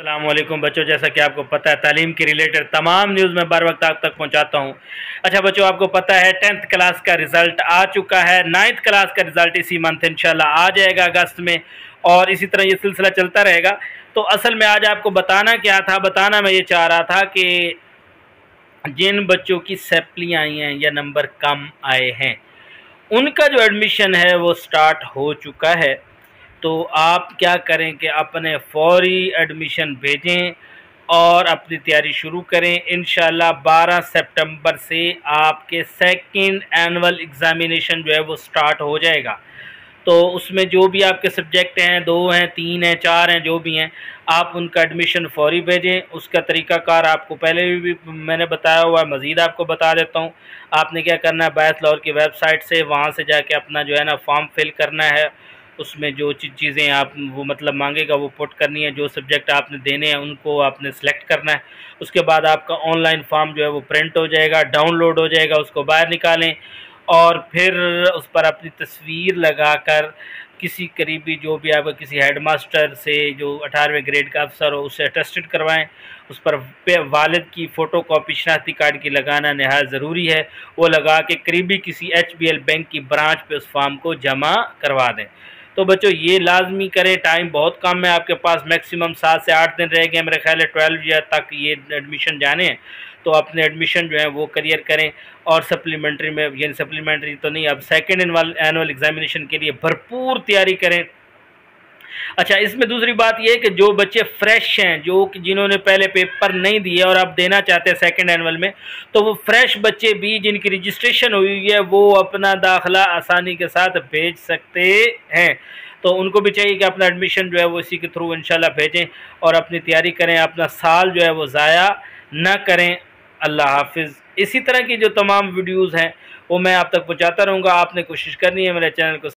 अल्लाम बच्चों, जैसा कि आपको पता है, तालीम के रिलेटेड तमाम न्यूज़ मैं बार वक्त आप तक पहुंचाता हूँ। अच्छा बच्चों, आपको पता है टेंथ क्लास का रिज़ल्ट आ चुका है। नाइन्थ क्लास का रिज़ल्ट इसी मंथ इंशाल्लाह, आ जाएगा अगस्त में, और इसी तरह ये सिलसिला चलता रहेगा। तो असल में आज आपको बताना क्या था, बताना मैं ये चाह रहा था कि जिन बच्चों की सेपलियाँ आई हैं या नंबर कम आए हैं, उनका जो एडमिशन है वो स्टार्ट हो चुका है। तो आप क्या करें कि अपने फौरी एडमिशन भेजें और अपनी तैयारी शुरू करें। इन 12 सितंबर से आपके सेकंड एनुअल एग्ज़ामिनेशन जो है वो स्टार्ट हो जाएगा। तो उसमें जो भी आपके सब्जेक्ट हैं, दो हैं, तीन हैं, चार हैं, जो भी हैं, आप उनका एडमिशन फौरी भेजें। उसका तरीक़ाकार आपको पहले भी मैंने बताया हुआ है, मज़ीद आपको बता देता हूँ। आपने क्या करना है बैथ लॉर की वेबसाइट से वहाँ से जाके अपना जो है ना फॉर्म फिल करना है। उसमें जो चीज़ें आप, वो मतलब मांगेगा, वो पुट करनी है, जो सब्जेक्ट आपने देने हैं, उनको आपने सेलेक्ट करना है। उसके बाद आपका ऑनलाइन फॉर्म जो है, वो प्रिंट हो जाएगा डाउनलोड हो जाएगा, उसको बाहर निकालें और फिर उस पर अपनी तस्वीर लगाकर किसी करीबी जो भी आपका किसी हेडमास्टर से जो अठारहवें ग्रेड का अफसर हो उससे अटेस्टेड करवाएँ। उस पर वालद की फ़ोटो कापी शनाख्ती कार्ड की लगाना नहायत ज़रूरी है। वो लगा के करीबी किसी एच बी एल बैंक की ब्रांच पे उस फॉर्म को जमा करवा दें। तो बच्चों, ये लाजमी करें टाइम बहुत कम है आपके पास मैक्सिमम सात से आठ दिन रह गए मेरे ख्याल है ट्वेल्व ईयर तक ये एडमिशन जाने हैं। तो अपने एडमिशन जो है वो करियर करें और सप्लीमेंट्री में, यानी सप्लीमेंट्री तो नहीं, अब सेकेंड एनुअल एग्जामिनेशन के लिए भरपूर तैयारी करें। अच्छा इसमें दूसरी बात यह कि जो बच्चे फ्रेश हैं, जो जिन्होंने पहले पेपर नहीं दिए और आप देना चाहते हैं सेकेंड एनुअल में तो वो फ्रेश बच्चे भी जिनकी रजिस्ट्रेशन हुई है, वो अपना दाखला आसानी के साथ भेज सकते हैं। तो उनको भी चाहिए कि अपना एडमिशन जो है वो इसी के थ्रू इंशाल्लाह भेजें और अपनी तैयारी करें, अपना साल जो है वो ज़ाया ना करें। अल्लाह हाफिज़। इसी तरह की जो तमाम वीडियोज़ हैं, वो मैं आप तक पहुँचाता रहूँगा। आपने कोशिश करनी है मेरे चैनल को